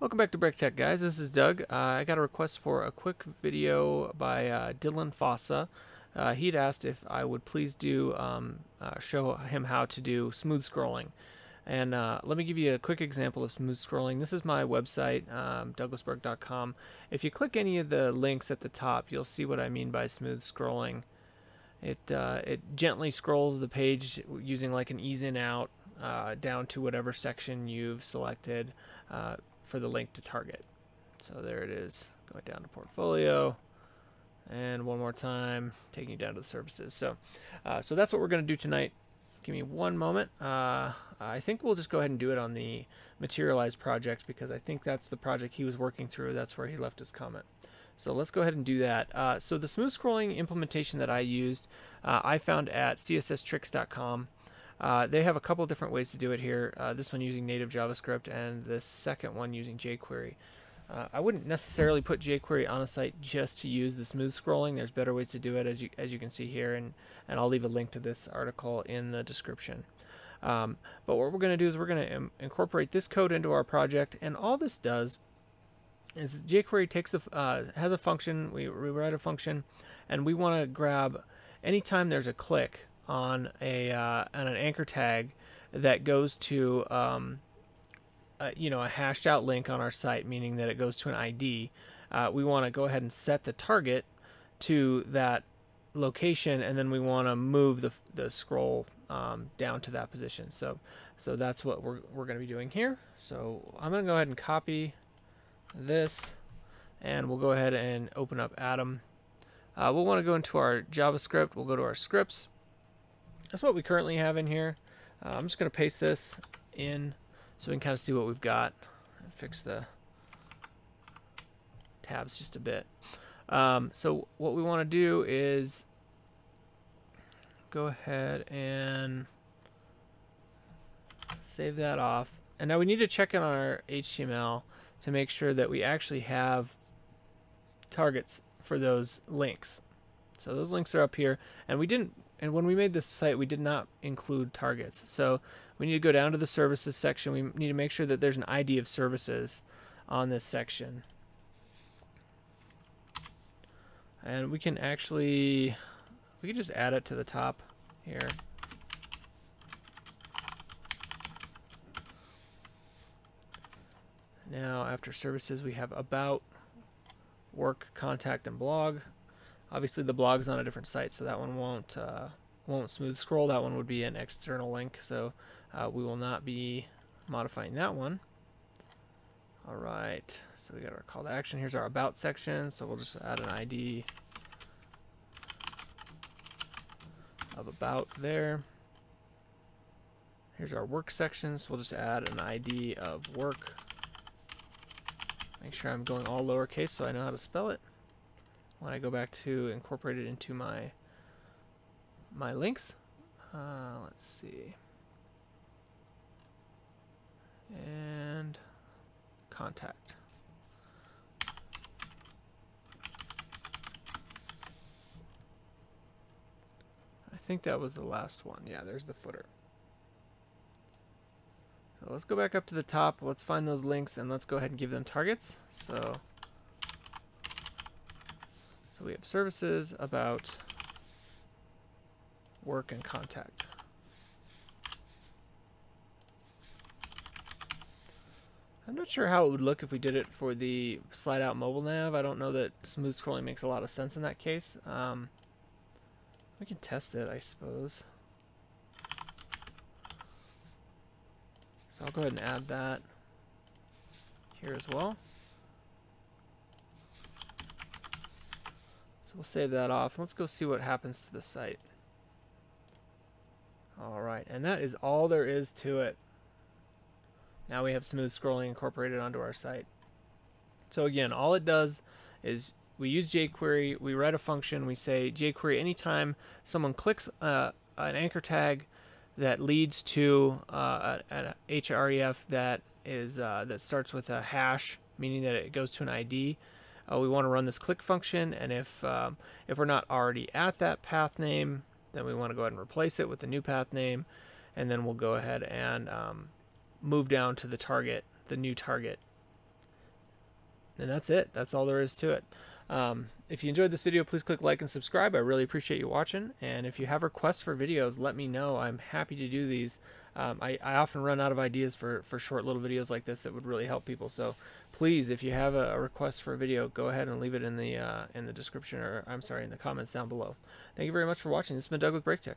Welcome back to Break Tech, guys. This is Doug. Uh, I got a request for a quick video by uh, Dylan Fossa. Uh, he'd asked if I would please do um, uh, show him how to do smooth scrolling. And uh, let me give you a quick example of smooth scrolling. This is my website, um, douglasburg.com. If you click any of the links at the top, you'll see what I mean by smooth scrolling. It uh, it gently scrolls the page using like an ease in out down to whatever section you've selected for the link to target. So there it is, going down to portfolio, and one more time, taking you down to the services. So, uh, so that's what we're going to do tonight. Give me one moment. Uh, I think we'll just go ahead and do it on the Materialize project because I think that's the project he was working through. That's where he left his comment. So let's go ahead and do that. Uh, so the smooth scrolling implementation that I used, uh, I found at csstricks.com. Uh, they have a couple different ways to do it here. Uh, this one using native JavaScript and the second one using jQuery. Uh, I wouldn't necessarily put jQuery on a site just to use the smooth scrolling. There's better ways to do it as you as you can see here, and and I'll leave a link to this article in the description. Um, but what we're going to do is we're going to incorporate this code into our project, and all this does is jQuery takes the uh, has a function. We, we write a function, and we want to grab anytime there's a click on a uh, on an anchor tag that goes to um, uh, you know a hashed out link on our site, meaning that it goes to an ID. Uh, we want to go ahead and set the target to that location, and then we want to move the the scroll um, down to that position. So so that's what we're we're going to be doing here. So I'm going to go ahead and copy this, and we'll go ahead and open up Atom. Uh, we'll want to go into our JavaScript. We'll go to our scripts that's what we currently have in here. Uh, I'm just going to paste this in so we can kind of see what we've got. Fix the tabs just a bit. Um, so what we want to do is go ahead and save that off. And now we need to check in our HTML to make sure that we actually have targets for those links. So those links are up here, and we didn't and when we made this site, we did not include targets. So we need to go down to the services section. We need to make sure that there's an ID of services on this section. And we can actually, we can just add it to the top here. Now after services, we have about, work, contact, and blog. Obviously, the blog's on a different site, so that one won't uh, won't smooth scroll. That one would be an external link, so uh, we will not be modifying that one. All right, so we got our call to action. Here's our about section, so we'll just add an ID of about there. Here's our work section, so we'll just add an ID of work. Make sure I'm going all lowercase so I know how to spell it when I go back to incorporate it into my my links. Uh, let's see. And contact. I think that was the last one. Yeah, there's the footer. So let's go back up to the top. Let's find those links and let's go ahead and give them targets. So so we have services about work and contact. I'm not sure how it would look if we did it for the slide out mobile nav. I don't know that smooth scrolling makes a lot of sense in that case. Um, we can test it, I suppose. So I'll go ahead and add that here as well. So we'll save that off. Let's go see what happens to the site. Alright, and that is all there is to it. Now we have smooth scrolling incorporated onto our site. So again, all it does is we use jQuery, we write a function, we say jQuery anytime someone clicks uh, an anchor tag that leads to uh, an href that is uh, that starts with a hash, meaning that it goes to an ID, uh, we want to run this click function, and if um, if we're not already at that path name, then we want to go ahead and replace it with the new path name, and then we'll go ahead and um, move down to the target, the new target. and that's it. That's all there is to it. Um, if you enjoyed this video, please click like and subscribe. I really appreciate you watching. And if you have requests for videos, let me know. I'm happy to do these. Um, I, I, often run out of ideas for, for short little videos like this that would really help people. So please, if you have a, a request for a video, go ahead and leave it in the uh, in the description or I'm sorry, in the comments down below. Thank you very much for watching. This has been Doug with BrakeTech.